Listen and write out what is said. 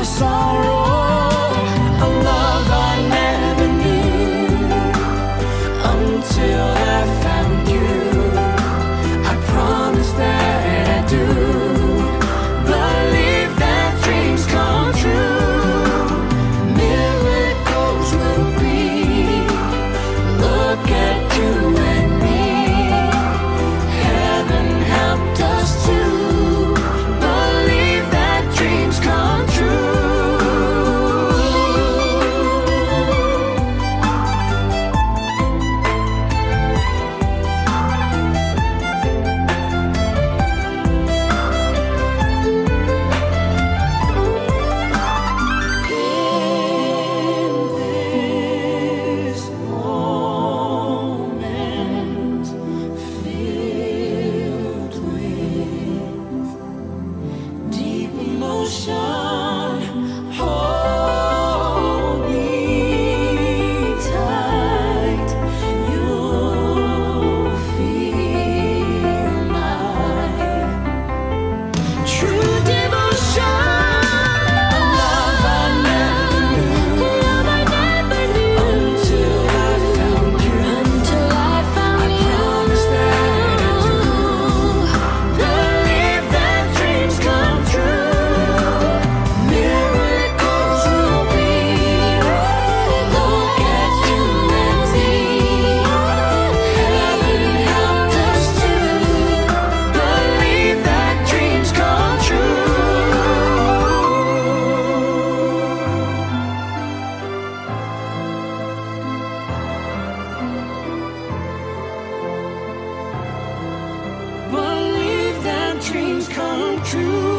的笑容 Shine. true.